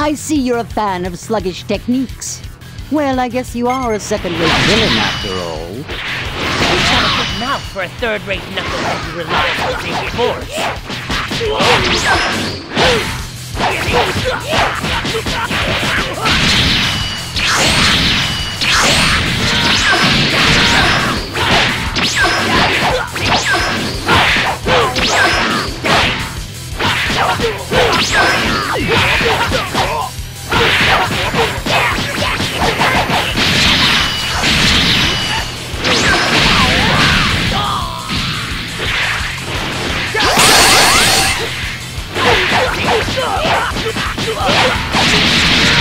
I see you're a fan of sluggish techniques. Well, I guess you are a second-rate villain after all. He's got a good mouth for a third-rate knucklehead who relies on big force.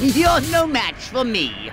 You're no match for me.